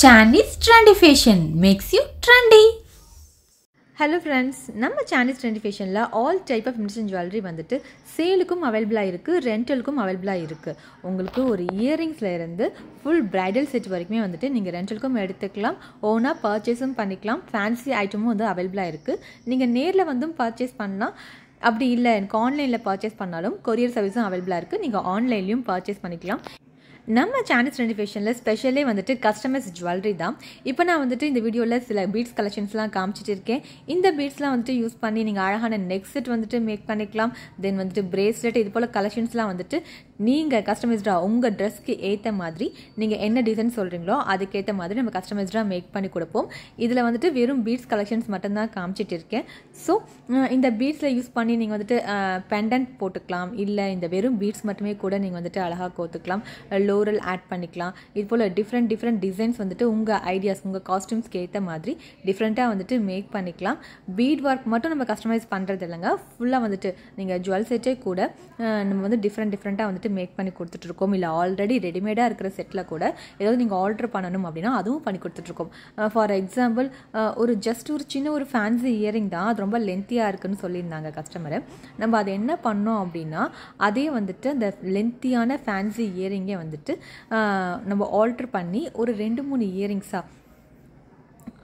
Shanis trendy fashion makes you trendy hello friends நம்ம சானிஸ் trendy ஃபேஷனில் all type of mission jewellery வந்துட்டு சேலுக்கும் அவைலபிளாக இருக்குது ரெண்டலுக்கும் அவைலபிளாக இருக்குது உங்களுக்கு ஒரு இயரிங்ஸில் இருந்து ஃபுல் பிரைடல் செட் வரைக்குமே வந்துட்டு நீங்கள் ரெண்டலுக்கும் எடுத்துக்கலாம். ஓனாக பர்ச்சேஸும் பண்ணிக்கலாம். ஃபேன்சி ஐட்டமும் வந்து அவைலபிளாக இருக்குது நீங்கள் நேரில் வந்தும் பர்ச்சேஸ் பண்ணலாம். அப்படி இல்லை எனக்கு ஆன்லைனில் பர்ச்சேஸ் பண்ணாலும் கொரியர் சர்வீஸும் அவைலபிளாக இருக்குது நீங்கள் ஆன்லைன்லேயும் பர்ச்சேஸ் பண்ணிக்கலாம். நம்ம சானிஸ் ரெண்டிஃபேஷனில் ஸ்பெஷலே வந்துட்டு கஸ்டமர்ஸ் ஜுவல்லரி தான். இப்போ நான் வந்துட்டு இந்த வீடியோவில் சில பீட்ஸ் கலெக்ஷன்ஸ்லாம் காமிச்சிட்டு இருக்கேன். இந்த பீட்ஸ்லாம் வந்துட்டு யூஸ் பண்ணி நீங்கள் அழகான நெக் செட் வந்துட்டு மேக் பண்ணிக்கலாம். தென் வந்துட்டு பிரேஸ்லெட் இது போல் கலெக்ஷன்ஸ்லாம் வந்துட்டு நீங்கள் கஸ்டமைஸ்டாக உங்கள் ட்ரெஸ்க்கு ஏற்ற மாதிரி நீங்கள் என்ன டிசைன் சொல்கிறீங்களோ அதுக்கேற்ற மாதிரி நம்ம கஸ்டமைஸ்டாக மேக் பண்ணி கொடுப்போம். இதில் வந்துட்டு வெறும் பீட்ஸ் கலெக்ஷன்ஸ் மட்டும்தான் காமிச்சிட்டு இருக்கேன். ஸோ இந்த பீட்ஸில் யூஸ் பண்ணி நீங்கள் வந்துட்டு பெண்டன்ட் போட்டுக்கலாம். இல்லை இந்த வெறும் பீட்ஸ் மட்டுமே கூட நீங்கள் வந்துட்டு அழகாக கோத்துக்கலாம். லோரல் ஆட் பண்ணிக்கலாம். இது போல் டிஃப்ரெண்ட் டிஃப்ரெண்ட் டிசைன்ஸ் வந்துட்டு உங்கள் ஐடியாஸ் உங்கள் காஸ்டியூம்ஸ்க்கு ஏற்ற மாதிரி டிஃப்ரெண்ட்டாக வந்துட்டு மேக் பண்ணிக்கலாம். பீட் ஒர்க் மட்டும் நம்ம கஸ்டமைஸ் பண்ணுறது இல்லைங்க. ஃபுல்லாக வந்துட்டு நீங்கள் ஜுவல் செட்டே கூட நம்ம வந்து டிஃப்ரெண்ட் டிஃப்ரெண்ட்டாக வந்துட்டு மேக் பண்ணி கொடுத்துட்ருக்கோம். இல்லை ஆல்ரெடி ரெடிமேடாக இருக்கிற செட்டில் கூட ஏதாவது நீங்கள் ஆல்ட்ரு பண்ணணும் அப்படின்னா அதுவும் பண்ணி கொடுத்துட்ருக்கோம். ஃபார் எக்ஸாம்பிள் ஒரு ஜஸ்ட் ஒரு சின்ன ஒரு ஃபேன்சி இயரிங் தான். அது ரொம்ப லென்த்தியாக இருக்குன்னு சொல்லியிருந்தாங்க கஸ்டமரை நம்ம அதை என்ன பண்ணோம் அப்படின்னா அதே வந்துட்டு அந்த லென்த்தியான ஃபேன்சி இயரிங்கே வந்துட்டு நம்ம ஆல்ட்ரு பண்ணி ஒரு ரெண்டு மூணு இயரிங்ஸாக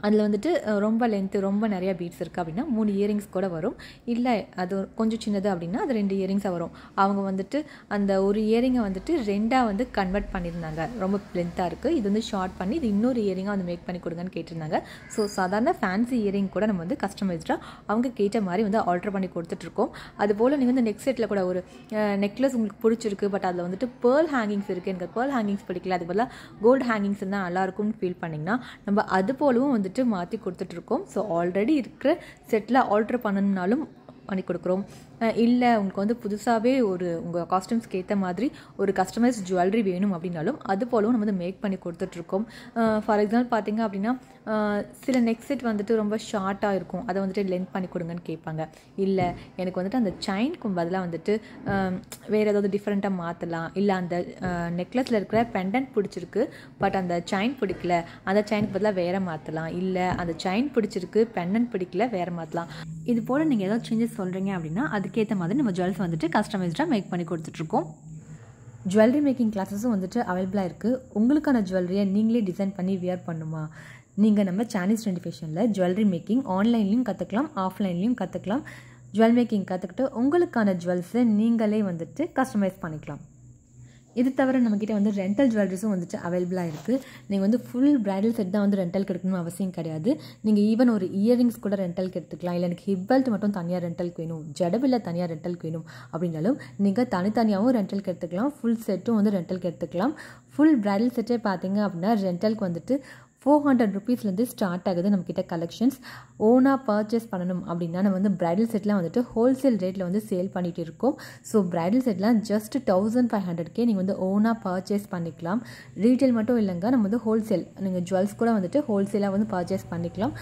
அதில் வந்துட்டு ரொம்ப லென்த்து ரொம்ப நிறையா பீட்ஸ் இருக்குது அப்படின்னா மூணு இயரிங்ஸ் கூட வரும். இல்லை அது கொஞ்சம் சின்னது அப்படின்னா அது ரெண்டு இயரிங்ஸாக வரும். அவங்க வந்துட்டு அந்த ஒரு இயரிங்கை வந்துட்டு ரெண்டாக வந்து கன்வெர்ட் பண்ணியிருந்தாங்க. ரொம்ப லென்த்தாக இருக்குது இது வந்து ஷார்ட் பண்ணி இது இன்னொரு இயரிங்காக வந்து மேக் பண்ணி கொடுங்கன்னு கேட்டிருந்தாங்க. ஸோ சாதாரண ஃபேன்சி இயரிங் கூட நம்ம வந்து கஸ்டமைஸ்டாக அவங்க கேட்ட மாதிரி வந்து ஆல்ட்ரு பண்ணி கொடுத்துட்ருக்கோம் அதுபோல் நீங்கள் வந்து நெக்ஸ்ட் செட்டில் கூட ஒரு நெக்லஸ் உங்களுக்கு பிடிச்சிருக்கு பட் அதில் வந்துட்டு பேர்ல் ஹேங்கிங்ஸ் இருக்குது எனக்கு பேர்ல் ஹேங்கிங்ஸ் பிடிக்கல. அது பதிலாக கோல்டு ஹேங்கிங்ஸ் இருந்தால் நல்லாயிருக்கும்னு ஃபீல் பண்ணிங்கன்னா நம்ம அது போலவும் வந்து வந்துட்டு மாற்றி கொடுத்துட்ருக்கோம் ஸோ ஆல்ரெடி இருக்கிற செட்டில் ஆல்ட்ரு பண்ணணும்னாலும் பண்ணி கொடுக்குறோம். இல்லை உங்களுக்கு வந்து புதுசாகவே ஒரு உங்கள் காஸ்டியூம்ஸ்க்கு ஏற்ற மாதிரி ஒரு கஸ்டமைஸ் ஜுவல்லரி வேணும் அப்படின்னாலும் அது போலவும் நம்ம வந்து மேக் பண்ணி கொடுத்துட்ருக்கோம். ஃபார் எக்ஸாம்பிள் பார்த்தீங்க அப்படின்னா சில நெக் செட் வந்துட்டு ரொம்ப ஷார்ட்டாக இருக்கும். அதை வந்துட்டு லென்த் பண்ணி கொடுங்கன்னு கேட்பாங்க. இல்லை எனக்கு வந்துட்டு அந்த செயின்க்கு பதிலாக வந்துட்டு வேறு ஏதாவது டிஃப்ரெண்ட்டாக மாற்றலாம் இல்லை அந்த நெக்லஸில் இருக்கிற பெண்டன்ட் பிடிச்சிருக்கு பட் அந்த செயின் பிடிக்கல. அந்த செயினுக்கு பதிலாக வேறு மாற்றலாம் இல்லை அந்த செயின் பிடிச்சிருக்கு பெண்டன்ட் பிடிக்கல வேறு மாற்றலாம் இது போல் நீங்கள் ஏதாவது சேஞ்சஸ் சொல்கிறீங்க அப்படின்னா அதுக்கேற்ற மாதிரி நம்ம ஜுவல்ஸ் வந்துட்டு கஸ்டமைஸ்டாக மேக் பண்ணி கொடுத்துட்ருக்கோம். ஜுவல்லரி மேக்கிங் கிளாஸஸும் வந்துட்டு அவைலபிளாக இருக்குது உங்களுக்கான ஜுவல்லரியை நீங்களே டிசைன் பண்ணி வியர் பண்ணுமா? நீங்கள் நம்ம சானீஸ் ட்ரெண்டி ஃபேஷனில் ஜுவல்லரி மேக்கிங் ஆன்லைன்லேயும் கற்றுக்கலாம் ஆஃப்லைன்லேயும் கற்றுக்கலாம் ஜுவல் மேக்கிங் கற்றுக்கிட்டு உங்களுக்கான ஜுவல்ஸை நீங்களே வந்துட்டு கஸ்டமைஸ் பண்ணிக்கலாம். இது தவிர நம்மக்கிட்ட வந்து ரெண்டல் ஜுவல்லரிஸும் வந்துட்டு அவைலபிளாக இருக்குது நீங்கள் வந்து ஃபுல் ப்ரைடல் செட் தான் வந்து ரெண்டலுக்கு எடுக்கணும் அவசியம் கிடையாது. நீங்கள் ஈவன் ஒரு இயரிங்ஸ் கூட ரெண்டலுக்கு எடுத்துக்கலாம் இல்லை எனக்கு ஹிப் பெல்ட் மட்டும் தனியாக ரெண்டலுக்கு வேணும். ஜடபில் தனியாக ரெண்டலுக்கு வேணும் அப்படின்னாலும் நீங்கள் தனித்தனியாகவும் ரெண்டலுக்கு எடுத்துக்கலாம் ஃபுல் செட்டும் வந்து ரெண்டலுக்கு எடுத்துக்கலாம் ஃபுல் ப்ரைடல் செட்டே பார்த்தீங்க அப்படின்னா ரெண்டலுக்கு வந்துட்டு ஃபோர் ஹண்ட்ரட் ருபீஸ்லேருந்து ஸ்டார்ட் ஆகுது நம்மக்கிட்ட கலெக்ஷன்ஸ் ஓனாக பர்ச்சேஸ் பண்ணணும் அப்படின்னா நம்ம வந்து ப்ரைடல் செட்லாம் வந்துட்டு ஹோல்சேல் ரேட்டில் வந்து சேல் பண்ணிகிட்டு இருக்கோம். ஸோ ப்ரைடல் செட்லாம் ஜஸ்ட் தௌசண்ட் ஃபைவ் ஹண்ட்ரட்கே நீங்கள் வந்து ஓனாக பர்ச்சேஸ் பண்ணிக்கலாம். ரீட்டைல் மட்டும் இல்லைங்க நம்ம வந்து ஹோல்சேல் நீங்கள் ஜுவல்ஸ் கூட வந்துட்டு ஹோல்சேலாக வந்து பர்ச்சேஸ் பண்ணிக்கலாம்.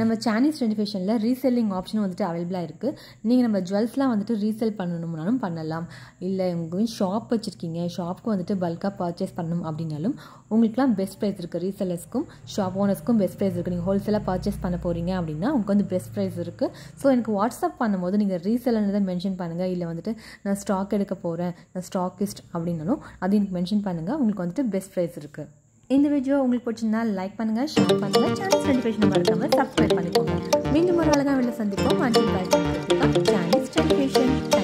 நம்ம சானீஸ் ரெனிஃபேஷனில் ரீசெல்லிங் ஆப்ஷனும் வந்துட்டு அவைலபிளாக இருக்குது நீங்கள் நம்ம ஜுவல்ஸ்லாம் வந்துட்டு ரீசெல் பண்ணணும்னாலும் பண்ணலாம். இல்லை உங்கள் ஷாப் வச்சுருக்கீங்க ஷாப்புக்கு வந்துட்டு பல்காக பர்ச்சேஸ் பண்ணணும் அப்படின்னாலும் உங்களுக்குலாம் பெஸ்ட் ப்ரைஸ் இருக்குது ரீசெல்லர்ஸ்க்கும் ஷாப் ஓனர்ஸ்க்கும் பெஸ்ட் ப்ரைஸ் இருக்குது நீங்கள் ஹோல்சேலாக பர்ச்சேஸ் பண்ண போகிறீங்க அப்படின்னா உங்களுக்கு வந்து பெஸ்ட் ப்ரைஸ் இருக்குது ஸோ எனக்கு வாட்ஸ்அப் பண்ணும்போது நீங்கள் ரீசெல்லர்னு தான் மென்ஷன் பண்ணுங்கள் இல்லை வந்துட்டு நான் ஸ்டாக் எடுக்க போகிறேன் நான் ஸ்டாக்கிஸ்ட் அப்படின்னாலும் அதையும் மென்ஷன் பண்ணுங்கள் உங்களுக்கு வந்துட்டு பெஸ்ட் ப்ரைஸ் இருக்குது இந்த வீடியோ உங்களுக்கு பிடிச்சிருந்தா லைக் பண்ணுங்கள் ஷேர் பண்ணுங்கள் சேனல் ரெடிஃபிகேஷன் மறக்காமல் சப்ஸ்கிரைப் பண்ணிக்கோங்க. மீண்டும் ஒரு அழகாக வெளில சந்திப்போம். அண்டில் பாய் சேனல் ரெடிஃபிகேஷன்